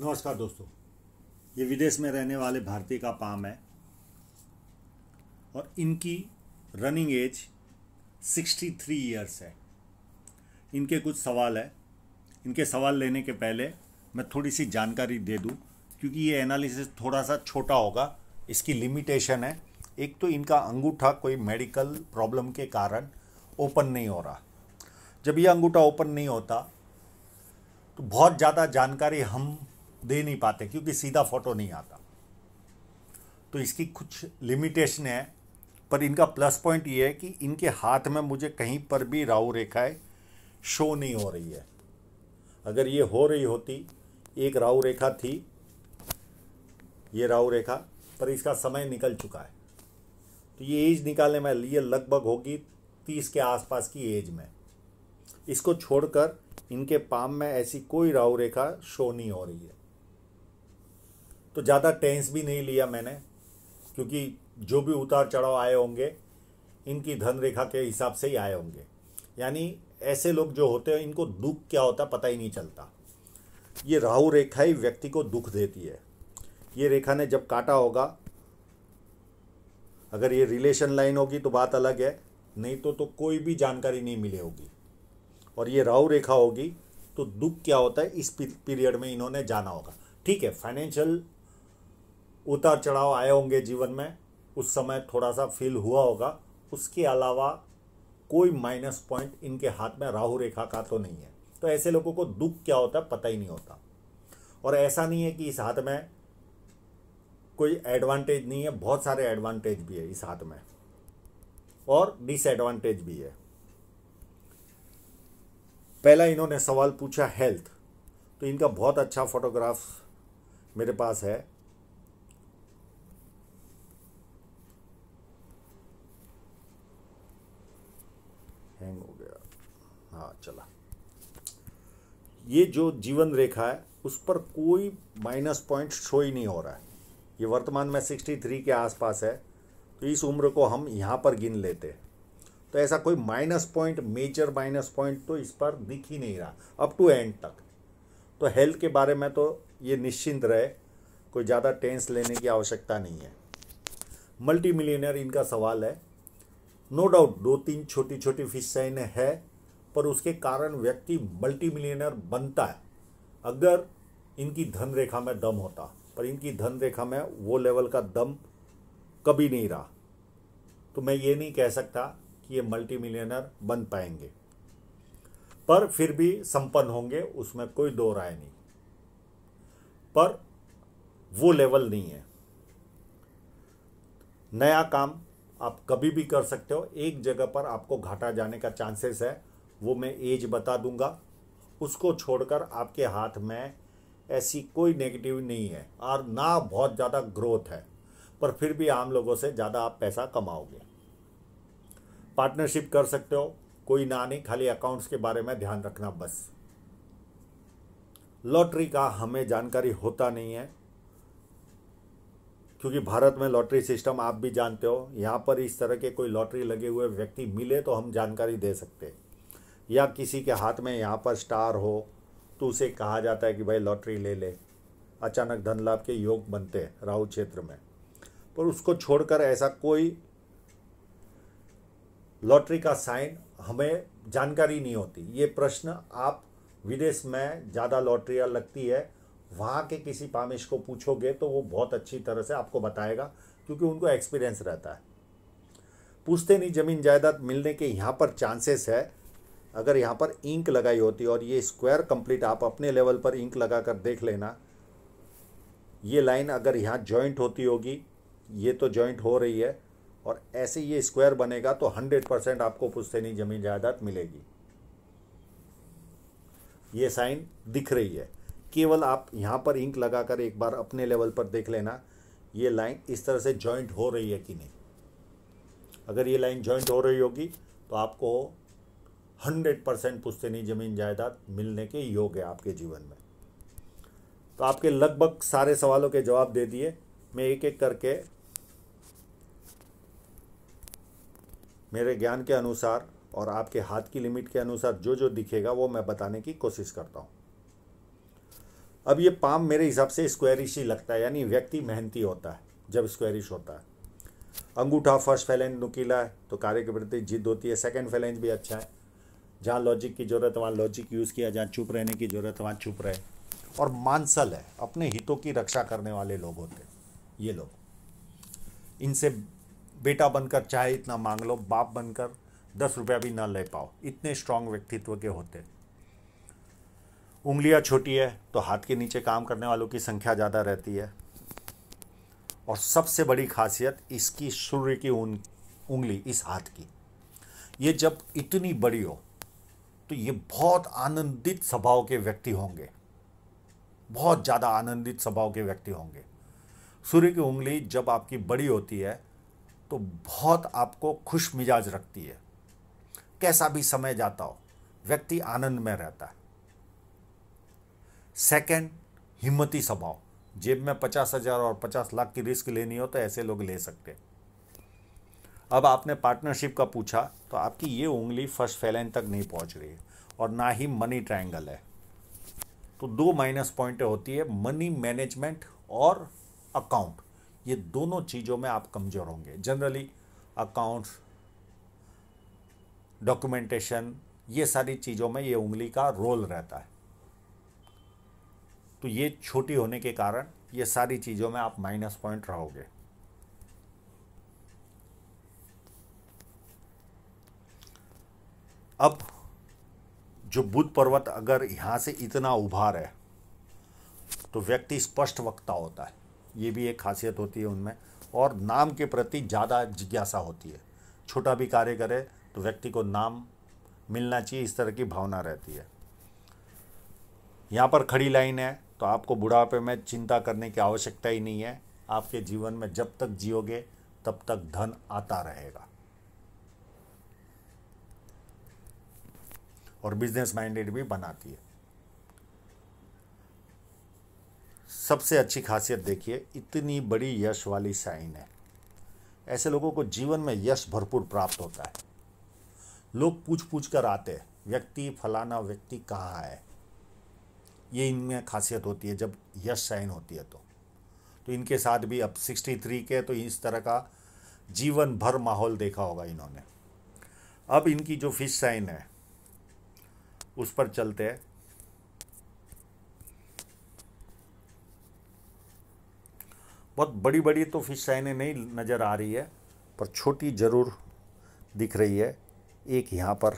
नमस्कार दोस्तों, ये विदेश में रहने वाले भारतीय का पाम है और इनकी रनिंग एज 63 इयर्स है। इनके कुछ सवाल है। इनके सवाल लेने के पहले मैं थोड़ी सी जानकारी दे दूँ, क्योंकि ये एनालिसिस थोड़ा सा छोटा होगा, इसकी लिमिटेशन है। एक तो इनका अंगूठा कोई मेडिकल प्रॉब्लम के कारण ओपन नहीं हो रहा। जब ये अंगूठा ओपन नहीं होता तो बहुत ज़्यादा जानकारी हम दे नहीं पाते क्योंकि सीधा फ़ोटो नहीं आता। तो इसकी कुछ लिमिटेशन है, पर इनका प्लस पॉइंट ये है कि इनके हाथ में मुझे कहीं पर भी राहु रेखाएँ शो नहीं हो रही है। अगर ये हो रही होती, एक राहु रेखा थी, ये राहु रेखा, पर इसका समय निकल चुका है। तो ये एज निकालने में ये लगभग होगी तीस के आसपास की एज में। इसको छोड़कर इनके पाम में ऐसी कोई राहु रेखा शो नहीं हो रही है। तो ज़्यादा टेंस भी नहीं लिया मैंने, क्योंकि जो भी उतार चढ़ाव आए होंगे, इनकी धन रेखा के हिसाब से ही आए होंगे। यानी ऐसे लोग जो होते हैं, इनको दुख क्या होता पता ही नहीं चलता। ये राहु रेखा ही व्यक्ति को दुख देती है। ये रेखा ने जब काटा होगा, अगर ये रिलेशन लाइन होगी तो बात अलग है, नहीं तो तो कोई भी जानकारी नहीं मिले होगी। और ये राहु रेखा होगी तो दुख क्या होता है, इस पीरियड में इन्होंने जाना होगा। ठीक है, फाइनेंशियल उतार चढ़ाव आए होंगे जीवन में, उस समय थोड़ा सा फील हुआ होगा। उसके अलावा कोई माइनस पॉइंट इनके हाथ में राहु रेखा का तो नहीं है। तो ऐसे लोगों को दुख क्या होता है, पता ही नहीं होता। और ऐसा नहीं है कि इस हाथ में कोई एडवांटेज नहीं है, बहुत सारे एडवांटेज भी है इस हाथ में। और डिसएडवांटेज भी है। पहला इन्होंने सवाल पूछा हेल्थ तो इनका बहुत अच्छा फोटोग्राफ मेरे पास है हैंग हो गया हाँ चला। ये जो जीवन रेखा है, उस पर कोई माइनस पॉइंट शो ही नहीं हो रहा है। ये वर्तमान में सिक्सटी थ्री के आसपास है तो इस उम्र को हम यहाँ पर गिन लेते हैं। तो ऐसा कोई minus point major minus point तो इस पर दिख ही नहीं रहा अप टू एंड तक। तो हेल्थ के बारे में तो ये निश्चिंत रहे, कोई ज़्यादा टेंस लेने की आवश्यकता नहीं है। मल्टी मिलियनर इनका सवाल है नो डाउट दो तीन छोटी छोटी फ़िश साइन है पर उसके कारण व्यक्ति मल्टी मिलियनर बनता है। अगर इनकी धन रेखा में दम होता, पर इनकी धन रेखा में वो लेवल का दम कभी नहीं रहा तो मैं ये नहीं कह सकता कि ये मल्टी मिलियनर बन पाएँगे। पर फिर भी संपन्न होंगे, उसमें कोई दो राय नहीं। पर वो लेवल नहीं है। नया काम आप कभी भी कर सकते हो, एक जगह पर आपको घाटा जाने का चांसेस है वो मैं एज बता दूँगा। उसको छोड़कर आपके हाथ में ऐसी कोई नेगेटिव नहीं है और ना बहुत ज़्यादा ग्रोथ है, पर फिर भी आम लोगों से ज़्यादा आप पैसा कमाओगे। पार्टनरशिप कर सकते हो, कोई ना नहीं, खाली अकाउंट्स के बारे में ध्यान रखना बस। लॉटरी का हमें जानकारी होता नहीं है, क्योंकि भारत में लॉटरी सिस्टम आप भी जानते हो, यहाँ पर इस तरह के कोई लॉटरी लगे हुए व्यक्ति मिले तो हम जानकारी दे सकते हैं। या किसी के हाथ में यहाँ पर स्टार हो तो उसे कहा जाता है कि भाई लॉटरी ले ले। अचानक धन लाभ के योग बनते हैं राहु क्षेत्र में। पर उसको छोड़कर ऐसा कोई लॉटरी का साइन हमें जानकारी नहीं होती। ये प्रश्न आप विदेश में ज़्यादा लॉटरियाँ लगती है, वहाँ के किसी पामिश को पूछोगे तो वो बहुत अच्छी तरह से आपको बताएगा, क्योंकि उनको एक्सपीरियंस रहता है। पूछते नहीं, ज़मीन जायदाद मिलने के यहाँ पर चांसेस है अगर यहाँ पर इंक लगाई होती और ये स्क्वायर कंप्लीट आप अपने लेवल पर इंक लगा कर देख लेना। ये लाइन अगर यहाँ जॉइंट होती होगी, ये तो जॉइंट हो रही है, और ऐसे ये स्क्वायर बनेगा तो हंड्रेड परसेंट आपको पुश्तैनी ज़मीन जायदाद मिलेगी। ये साइन दिख रही है। केवल आप यहाँ पर इंक लगाकर एक बार अपने लेवल पर देख लेना, ये लाइन इस तरह से जॉइंट हो रही है कि नहीं। अगर ये लाइन जॉइंट हो रही होगी तो आपको हंड्रेड परसेंट पुश्तैनी ज़मीन जायदाद मिलने के योग है आपके जीवन में। तो आपके लगभग सारे सवालों के जवाब दे दिए। मैं एक एक करके मेरे ज्ञान के अनुसार और आपके हाथ की लिमिट के अनुसार जो जो दिखेगा वो मैं बताने की कोशिश करता हूँ। अब ये पाम मेरे हिसाब से स्क्वायरिश ही लगता है, यानी व्यक्ति मेहनती होता है, जब स्क्वायरिश होता है। अंगूठा फ़र्स्ट फैलेंज नुकीला है तो कार्य के प्रति जिद होती है सेकेंड फैलेंज भी अच्छा है। जहाँ लॉजिक की ज़रूरत है, वहाँ लॉजिक यूज़ किया, जहाँ चुप रहने की ज़रूरत है, वहाँ चुप रहे। और मानसल है अपने हितों की रक्षा करने वाले लोग होते ये लोग। इनसे बेटा बनकर चाहे इतना मांग लो, बाप बनकर दस रुपया भी ना ले पाओ, इतने स्ट्रांग व्यक्तित्व के होते उंगलियाँ छोटी है तो हाथ के नीचे काम करने वालों की संख्या ज़्यादा रहती है। और सबसे बड़ी खासियत, इसकी सूर्य की उंगली, इस हाथ की। ये जब इतनी बड़ी हो तो ये बहुत आनंदित स्वभाव के व्यक्ति होंगे। बहुत ज़्यादा आनंदित स्वभाव के व्यक्ति होंगे। सूर्य की उंगली जब आपकी बड़ी होती है तो बहुत आपको खुश मिजाज रखती है। कैसा भी समय जाता हो, व्यक्ति आनंद में रहता है। सेकंड हिम्मती स्वभाव। जेब में पचास हज़ार और पचास लाख की रिस्क लेनी हो तो ऐसे लोग ले सकते अब आपने पार्टनरशिप का पूछा तो आपकी ये उंगली फ़र्स्ट फैलाइन तक नहीं पहुँच रही है और ना ही मनी ट्रायंगल है। तो दो माइनस पॉइंटें होती है मनी मैनेजमेंट और अकाउंट ये दोनों चीज़ों में आप कमज़ोर होंगे। जनरली अकाउंट्स डॉक्यूमेंटेशन ये सारी चीज़ों में ये उंगली का रोल रहता है। तो ये छोटी होने के कारण ये सारी चीज़ों में आप माइनस पॉइंट रहोगे। अब जो बुद्ध पर्वत अगर यहाँ से इतना उभार है तो व्यक्ति स्पष्ट वक्ता होता है। ये भी एक खासियत होती है उनमें। और नाम के प्रति ज़्यादा जिज्ञासा होती है। छोटा भी कार्य करे तो व्यक्ति को नाम मिलना चाहिए, इस तरह की भावना रहती है। यहाँ पर खड़ी लाइन है तो आपको बुढ़ापे में चिंता करने की आवश्यकता ही नहीं है। आपके जीवन में जब तक जियोगे, तब तक धन आता रहेगा। और बिज़नेस माइंडेड भी बनाती है। सबसे अच्छी खासियत देखिए, इतनी बड़ी यश वाली साइन है। ऐसे लोगों को जीवन में यश भरपूर प्राप्त होता है। लोग पूछ पूछ कर आते हैं, व्यक्ति फलाना व्यक्ति कहाँ है? ये इनमें खासियत होती है जब यश साइन होती है तो। तो इनके साथ भी अब सिक्सटी थ्री के तो इस तरह का जीवन भर माहौल देखा होगा इन्होंने। अब इनकी जो फ़िश साइन है उस पर चलते हैं। बहुत बड़ी बड़ी तो फ़िश साइनें नहीं नज़र आ रही है, पर छोटी ज़रूर दिख रही है। एक यहाँ पर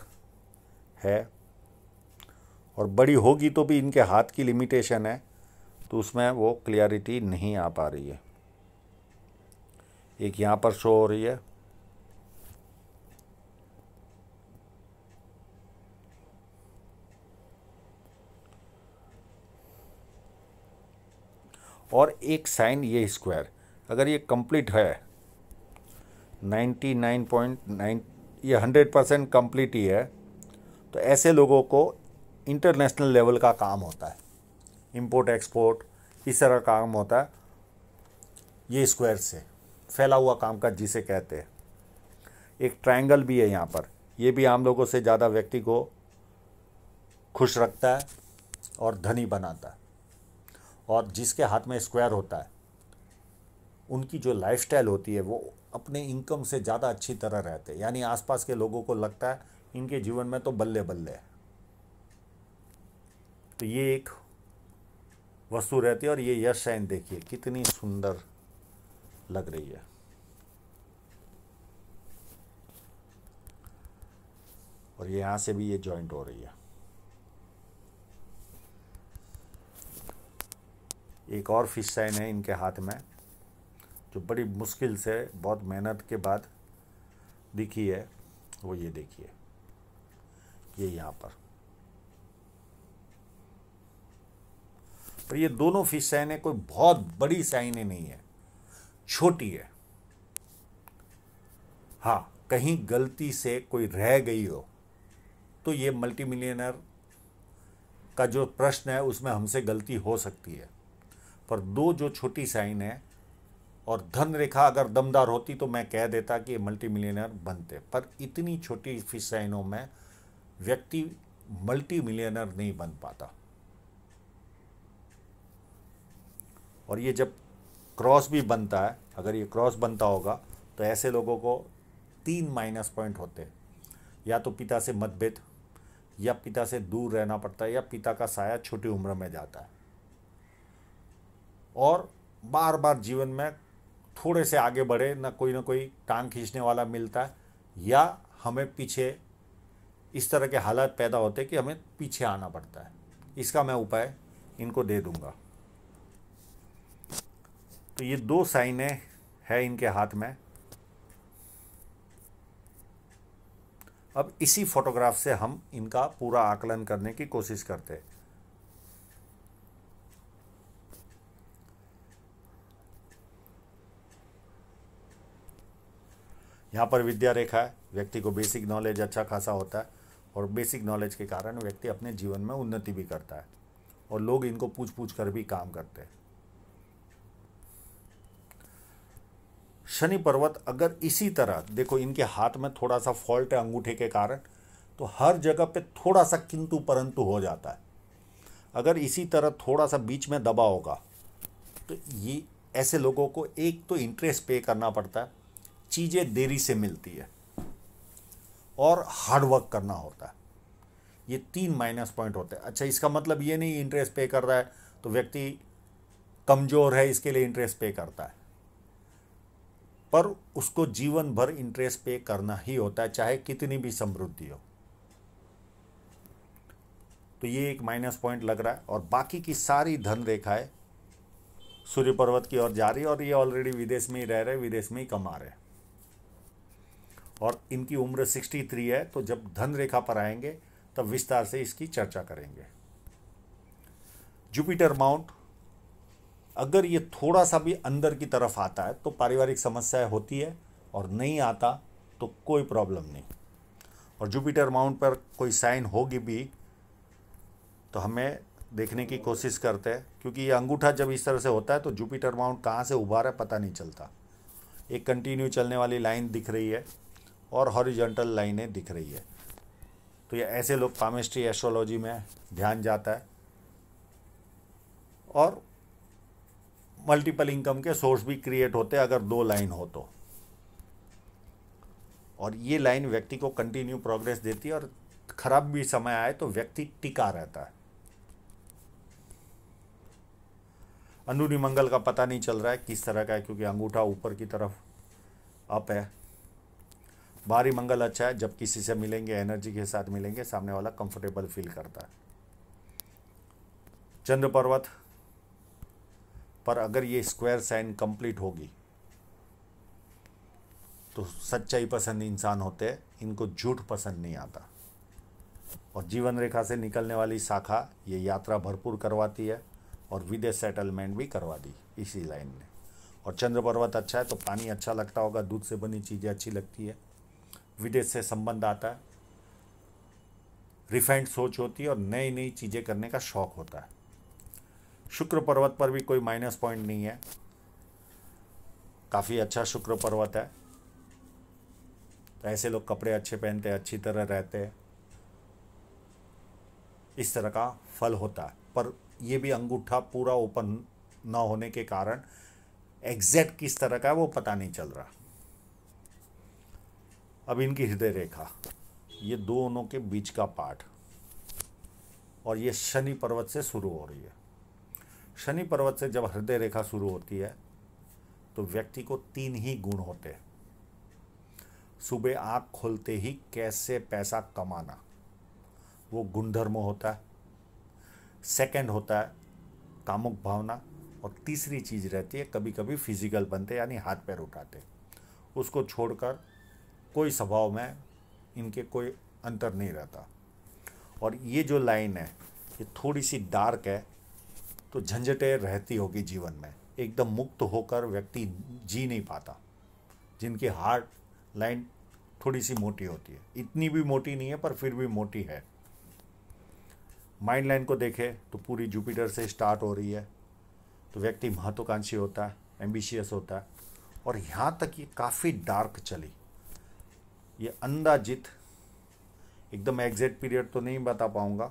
है, और बड़ी होगी तो भी इनके हाथ की लिमिटेशन है तो उसमें वो क्लियरिटी नहीं आ पा रही है। एक यहाँ पर शो हो रही है और एक साइन ये स्क्वायर, अगर ये कंप्लीट है 99.9 ये 100 परसेंट कंप्लीट ही है तो ऐसे लोगों को इंटरनेशनल लेवल का काम होता है। इंपोर्ट, एक्सपोर्ट, इस तरह काम होता है, ये स्क्वायर से फैला हुआ काम का जिसे कहते हैं। एक ट्रायंगल भी है यहाँ पर, ये भी आम लोगों से ज़्यादा व्यक्ति को खुश रखता है और धनी बनाता है। और जिसके हाथ में स्क्वायर होता है, उनकी जो लाइफस्टाइल होती है, वो अपने इनकम से ज़्यादा अच्छी तरह रहते हैं। यानी आसपास के लोगों को लगता है, इनके जीवन में तो बल्ले बल्ले है। तो ये एक वस्तु रहती है और ये यश साइन देखिए, कितनी सुंदर लग रही है। और यहाँ से भी ये जॉइंट हो रही है। एक और फ़िश साइन है इनके हाथ में, जो बड़ी मुश्किल से, बहुत मेहनत के बाद दिखी है, वो ये देखिए। ये यहाँ पर। और ये दोनों फ़िश साइनें कोई बहुत बड़ी साइनें नहीं है, छोटी है। हाँ कहीं गलती से कोई रह गई हो तो ये मल्टी मिलियनर का जो प्रश्न है, उसमें हमसे गलती हो सकती है। पर दो जो छोटी साइन है और धन रेखा अगर दमदार होती तो मैं कह देता कि ये मल्टी मिलियनर बनते। पर इतनी छोटी फ़िश साइनों में व्यक्ति मल्टी मिलियनर नहीं बन पाता। और ये जब क्रॉस भी बनता है, अगर ये क्रॉस बनता होगा तो ऐसे लोगों को तीन माइनस पॉइंट होते या तो पिता से मतभेद, या पिता से दूर रहना पड़ता है, या पिता का साया छोटी उम्र में जाता है। और बार बार जीवन में थोड़े से आगे बढ़े, ना कोई ना कोई टांग खींचने वाला मिलता है या हमें पीछे इस तरह के हालात पैदा होते कि हमें पीछे आना पड़ता है। इसका मैं उपाय इनको दे दूँगा। तो ये दो साइनें है इनके हाथ में। अब इसी फोटोग्राफ से हम इनका पूरा आकलन करने की कोशिश करते हैं। यहाँ पर विद्या रेखा है, व्यक्ति को बेसिक नॉलेज अच्छा खासा होता है और बेसिक नॉलेज के कारण व्यक्ति अपने जीवन में उन्नति भी करता है और लोग इनको पूछ पूछ कर भी काम करते हैं। शनि पर्वत अगर इसी तरह, देखो इनके हाथ में थोड़ा सा फॉल्ट है अंगूठे के कारण तो हर जगह पे थोड़ा सा किंतु परंतु हो जाता है। अगर इसी तरह थोड़ा सा बीच में दबा होगा तो ये ऐसे लोगों को एक तो इंटरेस्ट पे करना पड़ता है चीज़ें देरी से मिलती है। और हार्ड वर्क करना होता है। ये तीन माइनस पॉइंट होते हैं। अच्छा इसका मतलब ये नहीं इंटरेस्ट पे कर रहा है तो व्यक्ति कमज़ोर है, इसके लिए इंटरेस्ट पे करता है। पर उसको जीवन भर इंटरेस्ट पे करना ही होता है, चाहे कितनी भी समृद्धि हो। तो ये एक माइनस पॉइंट लग रहा है, और बाकी की सारी धन रेखाएँ सूर्य पर्वत की ओर जा रही है, और ये ऑलरेडी विदेश में ही रह रहे विदेश में ही कमा रहे और इनकी उम्र 63 है तो जब धन रेखा पर आएँगे, तब विस्तार से इसकी चर्चा करेंगे। जुपिटर माउंट अगर ये थोड़ा सा भी अंदर की तरफ़ आता है तो पारिवारिक समस्याएँ होती है, और नहीं आता तो कोई प्रॉब्लम नहीं। और जुपिटर माउंट पर कोई साइन होगी भी तो हमें देखने की कोशिश करते हैं, क्योंकि ये अंगूठा जब इस तरह से होता है तो जुपिटर माउंट कहाँ से उभार है, पता नहीं चलता। एक कंटिन्यू चलने वाली लाइन दिख रही है। और हॉरिजॉन्टल लाइनें दिख रही है। तो ये ऐसे लोग पामेस्ट्री एस्ट्रोलॉजी में ध्यान जाता है। और मल्टीपल इनकम के सोर्स भी क्रिएट होते हैं अगर दो लाइन हो तो। और ये लाइन व्यक्ति को कंटिन्यू प्रोग्रेस देती है और खराब भी समय आए तो व्यक्ति टिका रहता है। अंदरूनी मंगल का पता नहीं चल रहा है किस तरह का है, क्योंकि अंगूठा ऊपर की तरफ़ अप है। बाहरी मंगल अच्छा है, जब किसी से मिलेंगे एनर्जी के साथ मिलेंगे, सामने वाला कंफर्टेबल फील करता है। चंद्र पर्वत, पर अगर ये स्क्वायर साइन कंप्लीट होगी तो सच्चाई पसंद इंसान होते हैं, इनको झूठ पसंद नहीं आता। और जीवन रेखा से निकलने वाली शाखा, ये यात्रा भरपूर करवाती है, और विदेश सेटलमेंट भी करवा दी, इसी लाइन ने। और चंद्र पर्वत अच्छा है तो पानी अच्छा लगता होगा, दूध से बनी चीज़ें अच्छी लगती है। विदेश से संबंध आता है। रिफाइंड सोच होती है और नई नई चीज़ें करने का शौक होता है। शुक्र पर्वत पर भी कोई माइनस पॉइंट नहीं है। काफ़ी अच्छा शुक्र पर्वत है। तो ऐसे लोग कपड़े अच्छे पहनते हैं, अच्छी तरह रहते हैं। इस तरह का फल होता है। पर यह भी अंगूठा पूरा ओपन ना होने के कारण एग्जैक्ट किस तरह का है वो पता नहीं चल रहा। अब इनकी हृदय रेखा, ये दोनों के बीच का पाठ, और ये शनि पर्वत से शुरू हो रही है। शनि पर्वत से जब हृदय रेखा शुरू होती है तो व्यक्ति को तीन ही गुण होते हैं। सुबह आँख खोलते ही कैसे पैसा कमाना, वो गुणधर्म होता है। सेकंड होता है कामुक भावना, और तीसरी चीज़ रहती है कभी कभी फ़िज़िकल बनते यानी हाथ पैर उठाते उसको छोड़कर कोई स्वभाव में इनके कोई अंतर नहीं रहता। और ये जो लाइन है, ये थोड़ी सी डार्क है तो झंझटें रहती होगी जीवन में। एकदम मुक्त होकर व्यक्ति जी नहीं पाता। जिनकी हार्ट लाइन थोड़ी सी मोटी होती है। इतनी भी मोटी नहीं है, पर फिर भी मोटी है। माइंड लाइन को देखें तो पूरी जुपिटर से स्टार्ट हो रही है। तो व्यक्ति महत्वाकांक्षी होता है, एम्बिशियस होता है। और यहाँ तक ये काफ़ी डार्क चली। ये अंदाजित, एकदम एग्जैक्ट पीरियड तो नहीं बता पाऊँगा,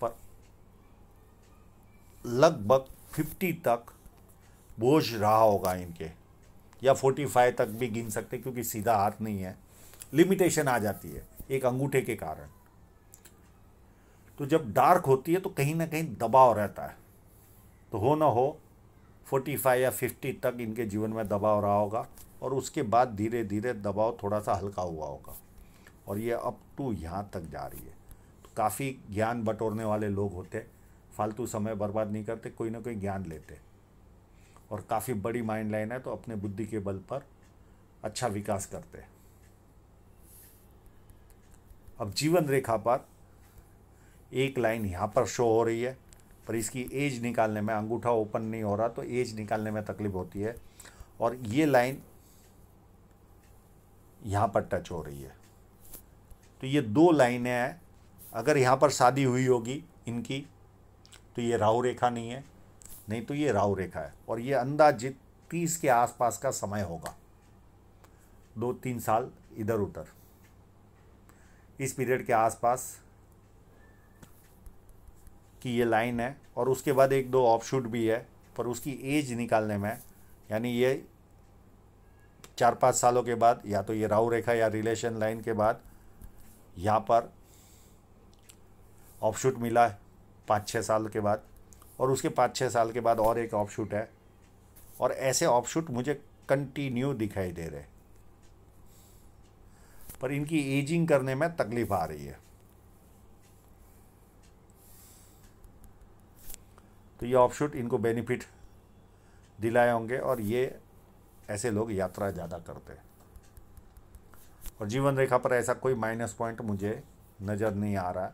पर लगभग 50 तक बोझ रहा होगा इनके, या फोर्टी फाइव तक भी गिन सकते, क्योंकि सीधा हाथ नहीं है। लिमिटेशन आ जाती है, एक अंगूठे के कारण। तो जब डार्क होती है तो कहीं ना कहीं दबाव रहता है। तो हो ना हो फोर्टी फाइव या फिफ्टी तक इनके जीवन में दबाव रहा होगा। और उसके बाद धीरे धीरे दबाव थोड़ा सा हल्का हुआ होगा। और ये अप टू यहाँ तक जा रही है। तो काफ़ी ज्ञान बटोरने वाले लोग होते फालतू समय बर्बाद नहीं करते, कोई ना कोई ज्ञान लेते और काफ़ी बड़ी माइंड लाइन है तो अपने बुद्धि के बल पर अच्छा विकास करते अब जीवन रेखा पर एक लाइन यहाँ पर शो हो रही है, पर इसकी एज निकालने में, अंगूठा ओपन नहीं हो रहा तो एज निकालने में तकलीफ़ होती है। और ये लाइन यहाँ पर टच हो रही है। तो ये दो लाइनें हैं। अगर यहाँ पर शादी हुई होगी इनकी तो ये राहु रेखा नहीं है, नहीं तो ये राहु रेखा है। और ये अंदाजित तीस के आसपास का समय होगा। दो तीन साल इधर उधर। इस पीरियड के आसपास की ये लाइन है। और उसके बाद एक दो ऑफशूट भी है, पर उसकी एज निकालने में, यानी ये चार पाँच सालों के बाद, या तो ये राहु रेखा या रिलेशन लाइन के बाद, यहाँ पर ऑफशूट मिला है पाँच छः साल के बाद। और उसके पाँच छः साल के बाद और एक ऑफशूट है। और ऐसे ऑफशूट मुझे कंटिन्यू दिखाई दे रहे पर इनकी एजिंग करने में तकलीफ़ आ रही है। तो ये ऑफशूट इनको बेनिफिट दिलाए होंगे और ये ऐसे लोग यात्रा ज़्यादा करते हैं। और जीवन रेखा पर ऐसा कोई माइनस पॉइंट मुझे नज़र नहीं आ रहा।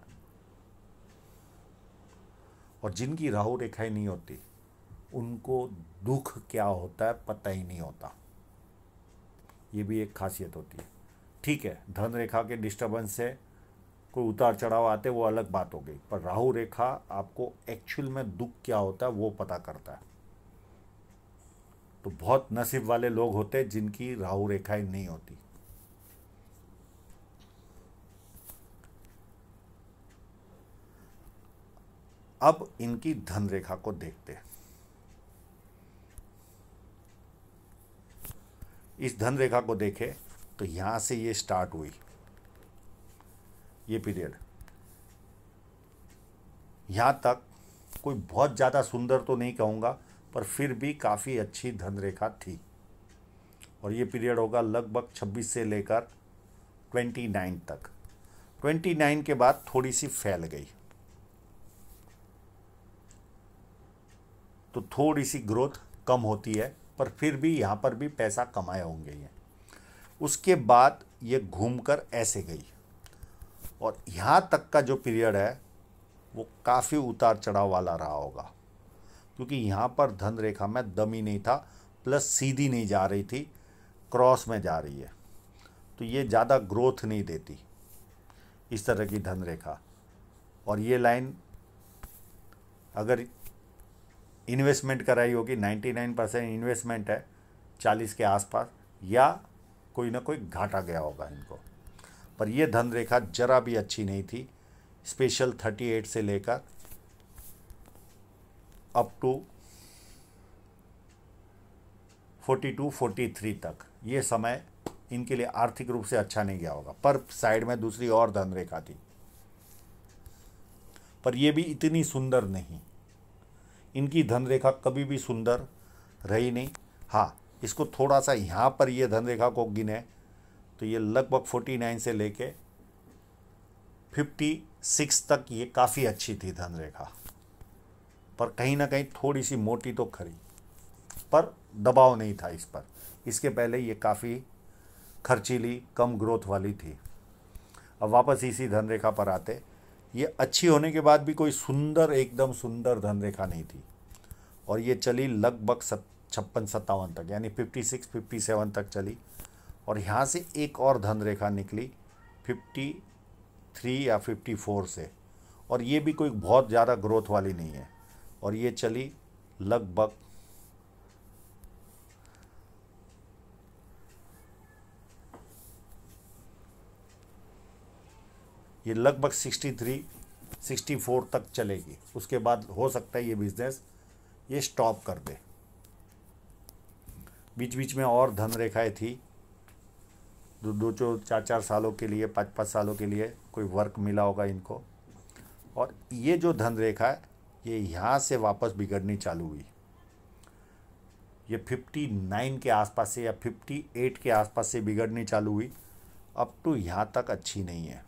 और जिनकी राहु रेखाएँ नहीं होती, उनको दुख क्या होता है पता ही नहीं होता। ये भी एक खासियत होती है। ठीक है, धन रेखा के डिस्टर्बेंस से कोई उतार चढ़ाव आते, वो अलग बात हो गई। पर राहु रेखा आपको एक्चुअल में दुख क्या होता है, वो पता करता है। तो बहुत नसीब वाले लोग होते हैं जिनकी राहु रेखाएँ नहीं होती। अब इनकी धन रेखा को देखते हैं। इस धन रेखा को देखे तो यहाँ से ये स्टार्ट हुई। ये पीरियड यहाँ तक कोई बहुत ज़्यादा सुंदर तो नहीं कहूँगा पर फिर भी काफ़ी अच्छी धन रेखा थी। और ये पीरियड होगा लगभग 26 से लेकर 29 तक। 29 के बाद थोड़ी सी फैल गई। तो थोड़ी सी ग्रोथ कम होती है, पर फिर भी यहाँ पर भी पैसा कमाए होंगे ये। उसके बाद ये घूमकर ऐसे गई। और यहाँ तक का जो पीरियड है, वो काफ़ी उतार चढ़ाव वाला रहा होगा। क्योंकि यहाँ पर धन रेखा में दम नहीं था प्लस सीधी नहीं जा रही थी क्रॉस में जा रही है। तो ये ज़्यादा ग्रोथ नहीं देती इस तरह की धन रेखा और ये लाइन अगर इन्वेस्टमेंट कराई होगी 99 परसेंट इन्वेस्टमेंट है 40 के आसपास, या कोई ना कोई घाटा गया होगा इनको। पर यह धन रेखा जरा भी अच्छी नहीं थी स्पेशल 38 से लेकर अप टू 42 43 तक। ये समय इनके लिए आर्थिक रूप से अच्छा नहीं गया होगा। पर साइड में दूसरी और धन रेखा थी। पर यह भी इतनी सुंदर नहीं। इनकी धन रेखा कभी भी सुंदर रही नहीं। हाँ इसको थोड़ा सा यहाँ पर यह धन रेखा को गिने तो ये लगभग 49 से लेके 56 तक ये काफ़ी अच्छी थी धन रेखा पर कहीं ना कहीं थोड़ी सी मोटी तो खरी, पर दबाव नहीं था इस पर। इसके पहले ये काफ़ी खर्चीली, कम ग्रोथ वाली थी। अब वापस इसी धनरेखा पर आते। ये अच्छी होने के बाद भी कोई सुंदर, एकदम सुंदर धनरेखा नहीं थी। और ये चली लगभग सत, छप्पन सत्तावन तक, यानी फिफ्टी सिक्स फिफ्टी सेवन तक चली। और यहाँ से एक और धन रेखा निकली फिफ्टी थ्री या फिफ्टी फोर से। और ये भी कोई बहुत ज़्यादा ग्रोथ वाली नहीं है। और ये चली लगभग ये लगभग 63 64 तक चलेगी। उसके बाद हो सकता है ये बिज़नेस ये स्टॉप कर दे। बीच बीच में और धन रेखाएँ थी। दो दो, चो, चार चार सालों के लिए, पाँच पाँच सालों के लिए कोई वर्क मिला होगा इनको। और ये जो धन रेखा है ये यहाँ से वापस बिगड़नी चालू हुई। ये 59 के आसपास से या 58 के आसपास से बिगड़नी चालू हुई। अप टू यहाँ तक अच्छी नहीं है।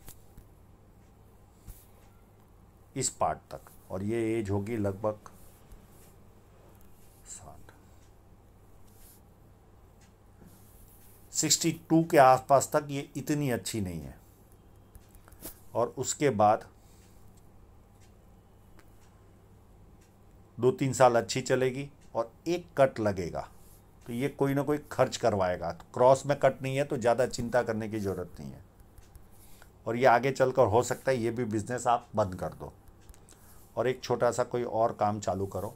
इस पार्ट तक। और ये एज होगी लगभग साठ। सिक्सटी टू के आसपास तक ये इतनी अच्छी नहीं है। और उसके बाद दो तीन साल अच्छी चलेगी और एक कट लगेगा। तो ये कोई ना कोई खर्च करवाएगा। तो क्रॉस में कट नहीं है तो ज़्यादा चिंता करने की ज़रूरत नहीं है। और ये आगे चलकर हो सकता है ये भी बिज़नेस आप बंद कर दो। और एक छोटा सा कोई और काम चालू करो,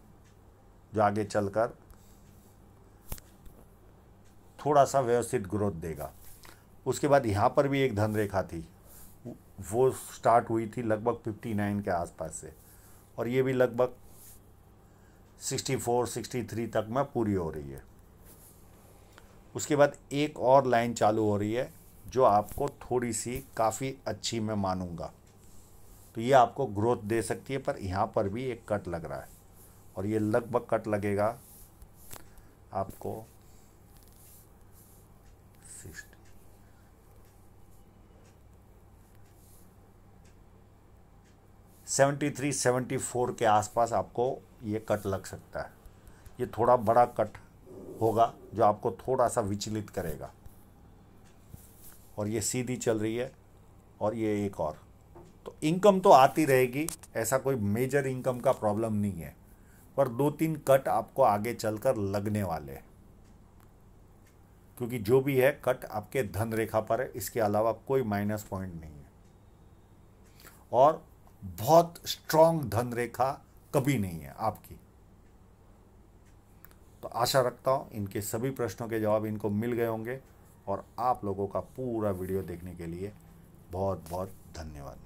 जो आगे चलकर थोड़ा सा व्यवस्थित ग्रोथ देगा। उसके बाद यहाँ पर भी एक धन रेखा थी। वो स्टार्ट हुई थी लगभग 59 के आसपास से। और ये भी लगभग 64 63 तक में पूरी हो रही है। उसके बाद एक और लाइन चालू हो रही है, जो आपको थोड़ी सी काफ़ी अच्छी मैं मानूँगा। तो ये आपको ग्रोथ दे सकती है, पर यहाँ पर भी एक कट लग रहा है। और ये लगभग कट लगेगा आपको सेवेंटी थ्री, सेवेंटी फोर के आसपास आपको ये कट लग सकता है। ये थोड़ा बड़ा कट होगा जो आपको थोड़ा सा विचलित करेगा। और ये सीधी चल रही है और ये एक और। तो इनकम तो आती रहेगी, ऐसा कोई मेजर इनकम का प्रॉब्लम नहीं है। पर दो तीन कट आपको आगे चलकर लगने वाले हैं। क्योंकि जो भी है कट आपके धन रेखा पर है, इसके अलावा कोई माइनस पॉइंट नहीं है। और बहुत स्ट्रांग धन रेखा कभी नहीं है आपकी। तो आशा रखता हूँ इनके सभी प्रश्नों के जवाब इनको मिल गए होंगे और आप लोगों का पूरा वीडियो देखने के लिए बहुत बहुत धन्यवाद।